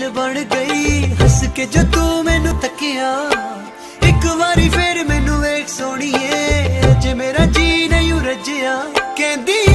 ਪਾਗਲ ਬਣ ਗਈ। ਹੱਸ ਕੇ ਜੋ ਤੂੰ ਮੈਨੂੰ ਤੱਕਿਆ, ਇੱਕ ਵਾਰੀ ਫੇਰ ਮੈਨੂੰ ਵੇਖ ਸੋਣੀਏ ਜੇ ਮੇਰਾ ਜੀ ਨਹੀਂ ਰਜਿਆ ਕਹਿੰਦੀ